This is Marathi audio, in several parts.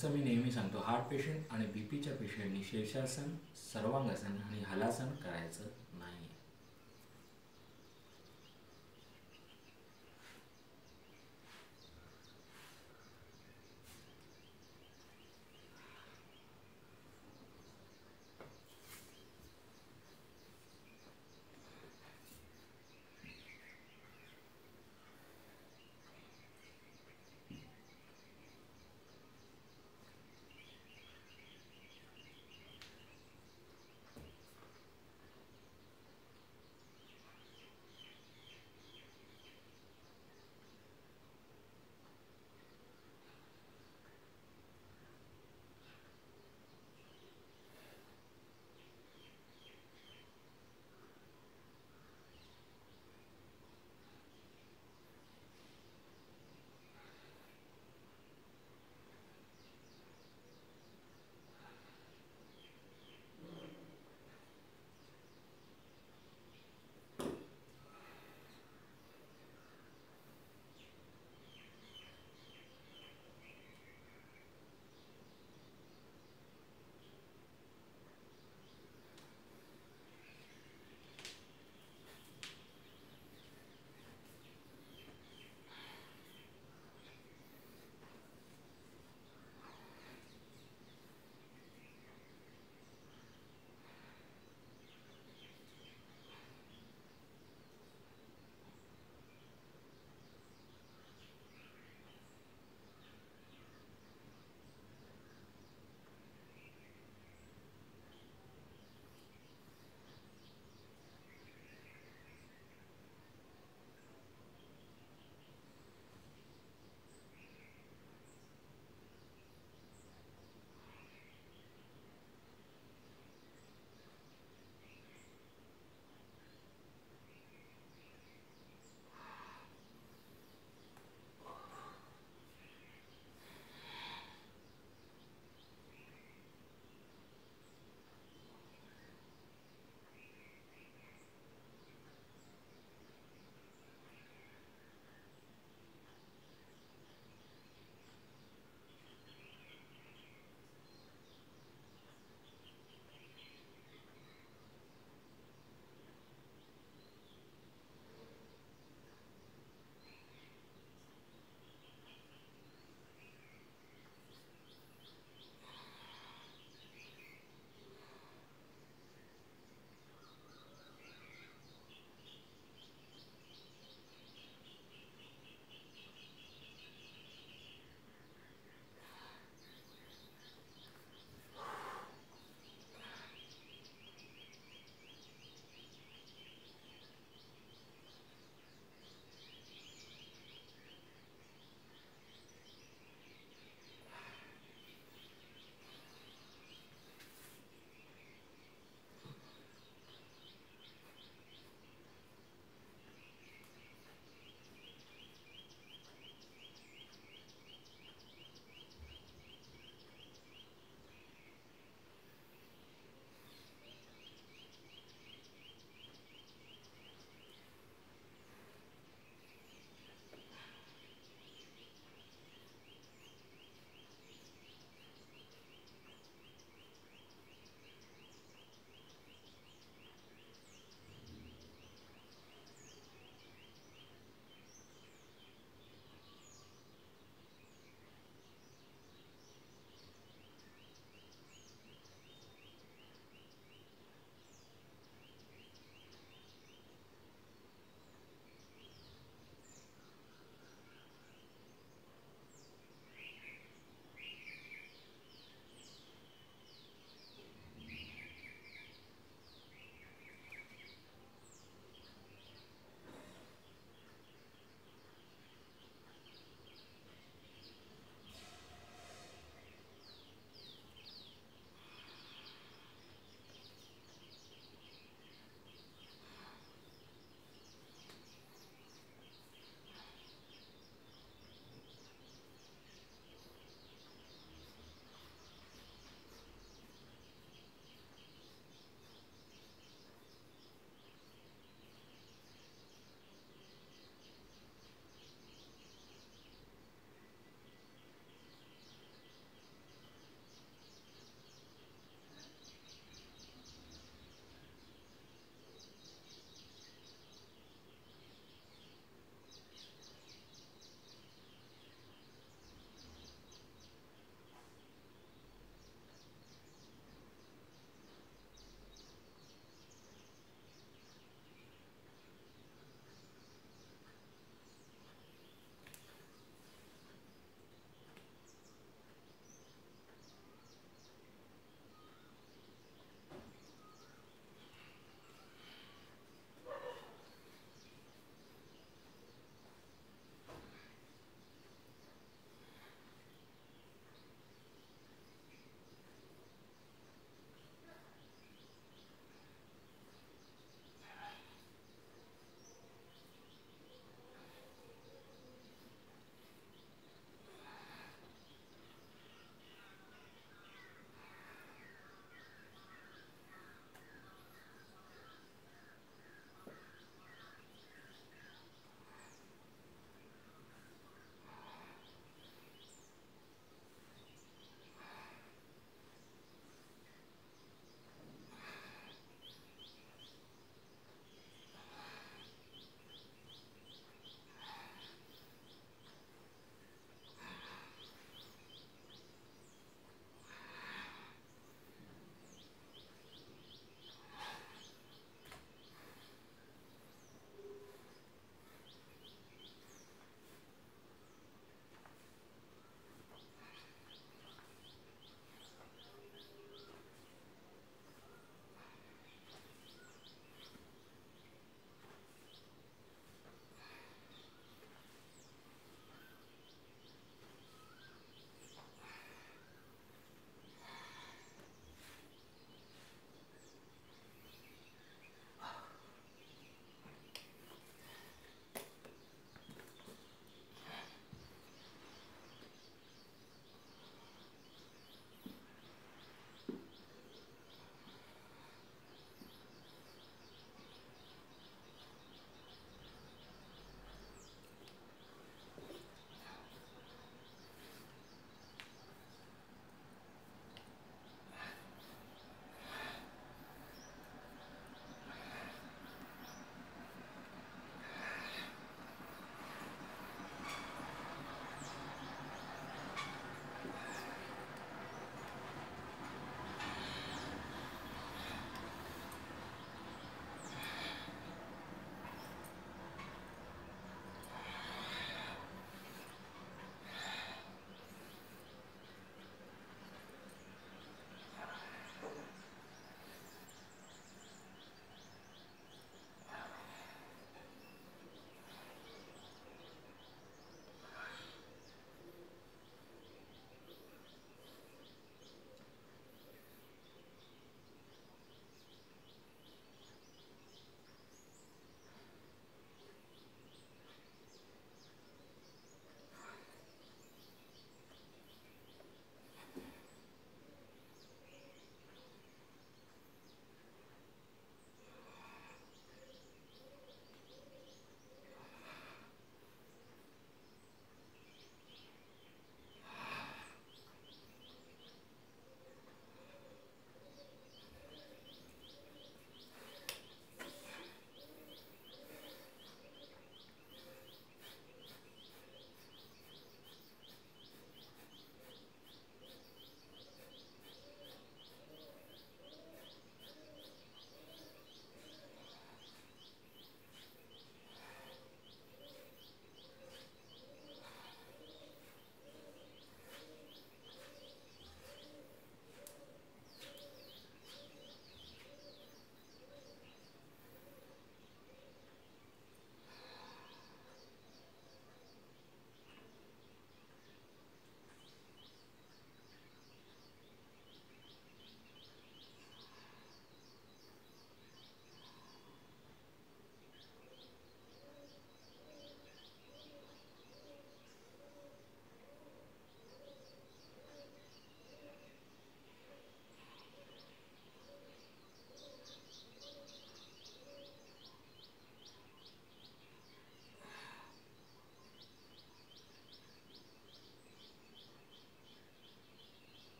जसं मी नेहमी सांगतो हार्ट पेशंट आणि बी पीच्या पेशंटनी शीर्षासन सर्वांगासन आणि हलासन करायचं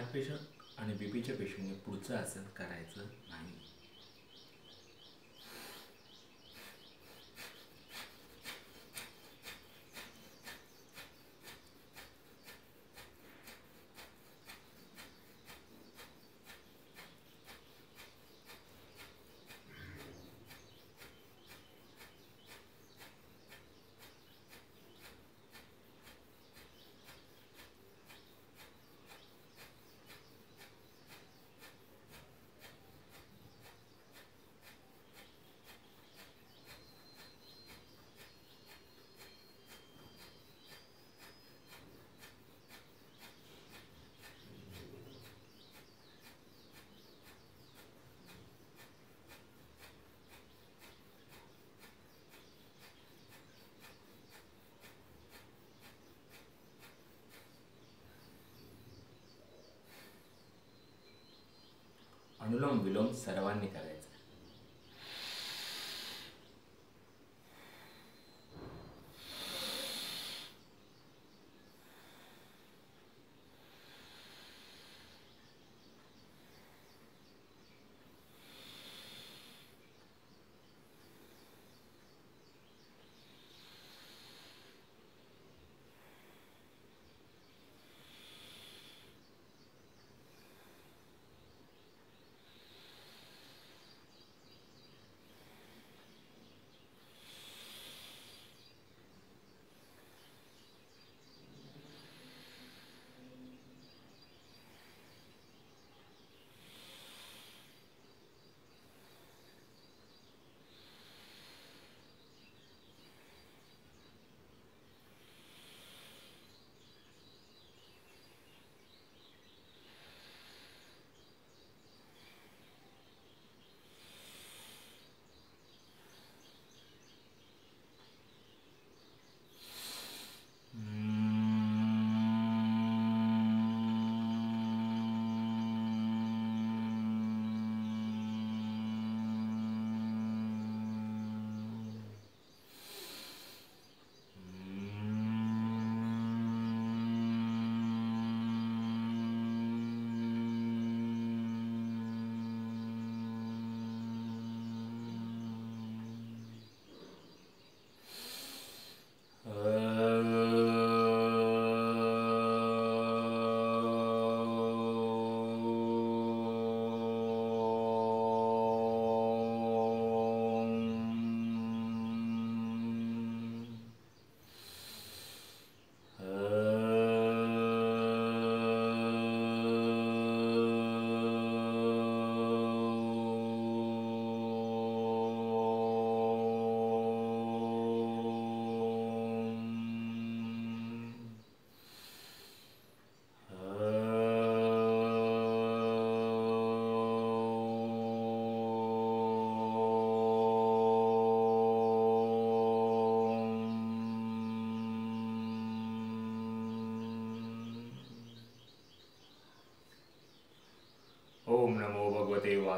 हार्ट पेशंट आणि बी पीच्या पेशंटने पुढचं आसन करायचं नाही. अनुलोम विलोम सर्वांनी करायचं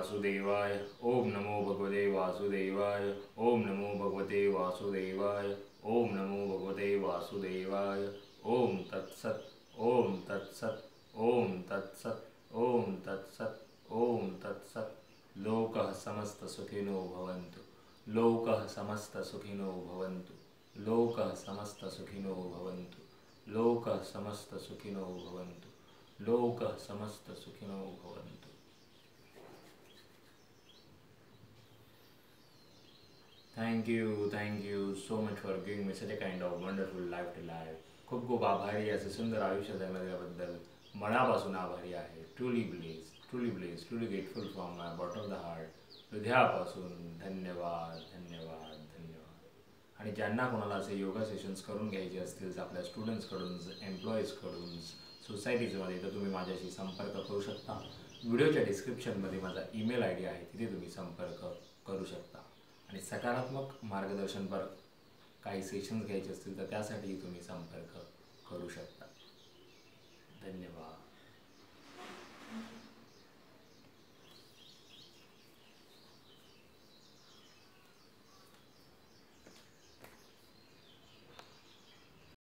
वासुदेवाय. ओम नमो भगवते वासुदेवाय. ओम नमो भगवते वासुदेवाय. ओम नमो भगवते वासुदेवाय. ओम तत्सत ओम तत्सत ओम तत्सत ओम तत्सत ओम तत्सत. लोकः समस्त सुखिनो भवन्तु. लोकः समस्त सुखिनो भवन्तु. लोकः समस्त सुखिनो भवन्तु. लोकः समस्त सुखिनो भवन्तु. लोकः समस्त सुखिनो भवन्तु. Thank you thank you so much for giving me such a kind of wonderful life to life खूप खूप आभारी असं सुंदर आयुष्य जगण्याबद्दल. मनापासून आभारी आहे. Truly bless truly bless truly grateful from my bottom of the heart हृदयापासून धन्यवाद धन्यवाद धन्यवाद. आणि ज्यांना कोणाला असे योगा सेशन्स करून घ्यायचे असतील आपल्या स्टुडंट्सकडून एम्प्लॉईजकडून सोसायटीजमध्ये तर तुम्ही माझ्याशी संपर्क करू शकता. व्हिडिओच्या डिस्क्रिप्शनमध्ये माझा ईमेल आय डी आहे तिथे तुम्ही संपर्क करू शकता. आणि सकारात्मक मार्गदर्शनपर काही सेशन्स घ्यायचे असतील तर त्यासाठीही तुम्ही संपर्क करू शकता. धन्यवाद.